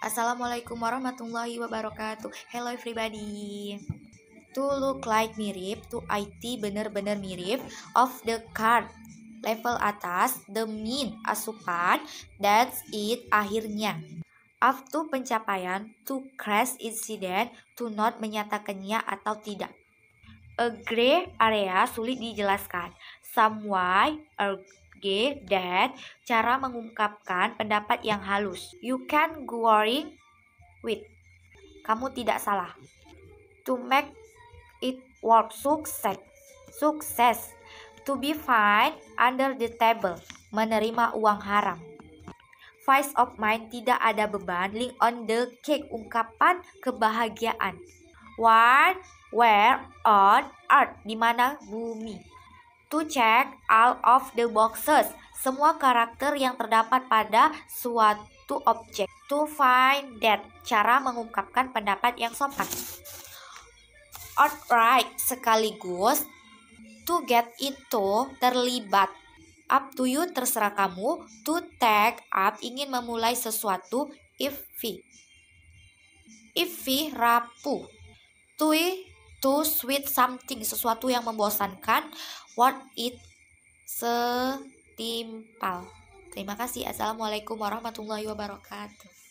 Assalamualaikum warahmatullahi wabarakatuh. Hello everybody. To look like mirip, to IT bener-bener mirip of the card level atas, the mean asupan, that's it akhirnya. Up to pencapaian, to crash incident, to not menyatakannya atau tidak. A gray area sulit dijelaskan. Some why, G. That cara mengungkapkan pendapat yang halus. You can worry with. Kamu tidak salah. To make it work sukses. Sukses. To be fine under the table. Menerima uang haram. Vice of mind tidak ada beban. Link on the cake ungkapan kebahagiaan. What, where, on, earth di mana bumi. To check all of the boxes, semua karakter yang terdapat pada suatu objek. To find that, cara mengungkapkan pendapat yang sopan. Outright, sekaligus. To get into, terlibat. Up to you, terserah kamu. To take up, ingin memulai sesuatu. If we. If rapuh. To to sweet something sesuatu yang membosankan what it setimpal. Terima kasih. Assalamualaikum warahmatullahi wabarakatuh